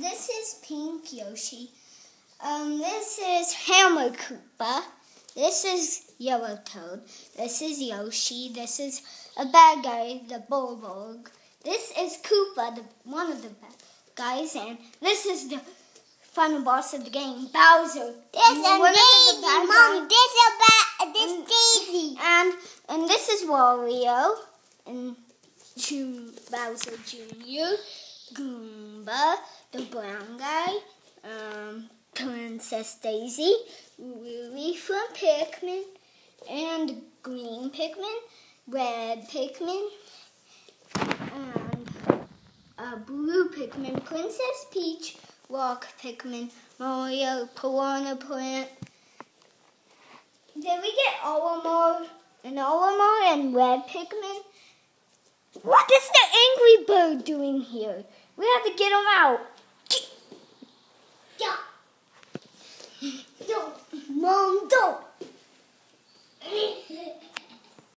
this is Pink Yoshi. Um, this is Hammer Koopa. This is Yellow Toad. This is Yoshi. This is a bad guy, the Bulborb. This is Koopa, the, one of the bad guys, and this is the final boss of the game, Bowser. This is Daisy, Mom. This is bad. This And- Daisy. And and this is Wario and Ju- Bowser Jr., Goomba, the brown guy, um, Princess Daisy, Ruby from Pikmin, and green Pikmin, red Pikmin, and a blue Pikmin, Princess Peach, Rock Pikmin, Mario, Piranha Plant. Did we get Olimar and Olimar and Red Pikmin? What is the angry bird doing here? We have to get him out.